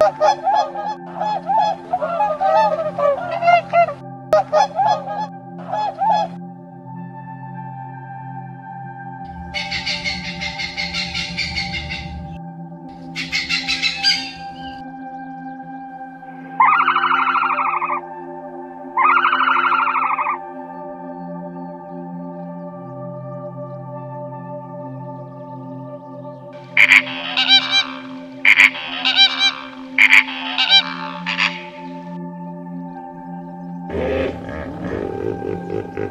Ha ha ha ha ha! Ah!